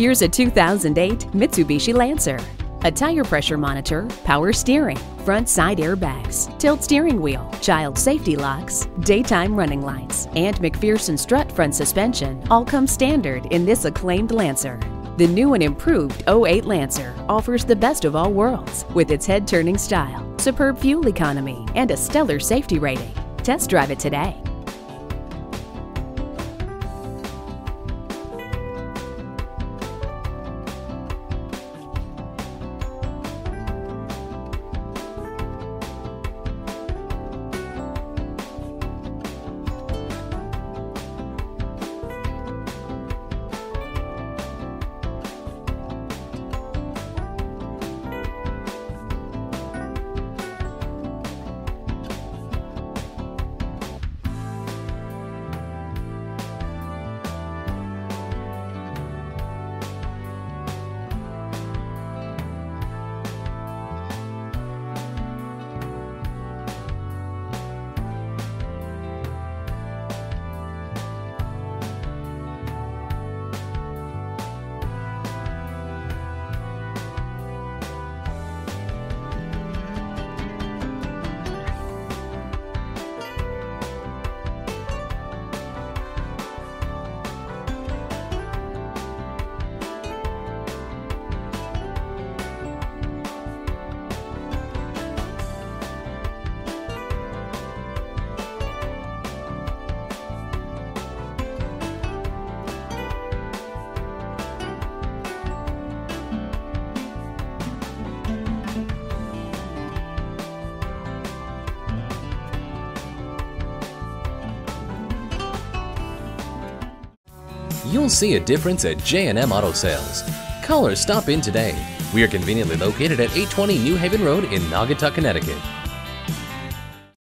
Here's a 2008 Mitsubishi Lancer. A tire pressure monitor, power steering, front side airbags, tilt steering wheel, child safety locks, daytime running lights, and McPherson strut front suspension all come standard in this acclaimed Lancer. The new and improved 08 Lancer offers the best of all worlds with its head-turning style, superb fuel economy, and a stellar safety rating. Test drive it today. You'll see a difference at J&M Auto Sales. Call or stop in today. We are conveniently located at 820 New Haven Road in Naugatuck, Connecticut.